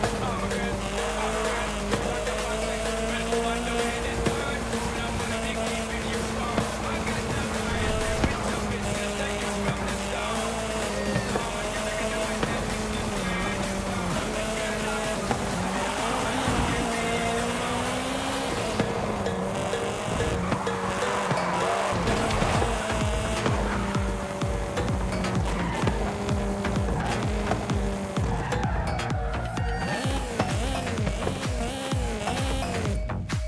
Oh.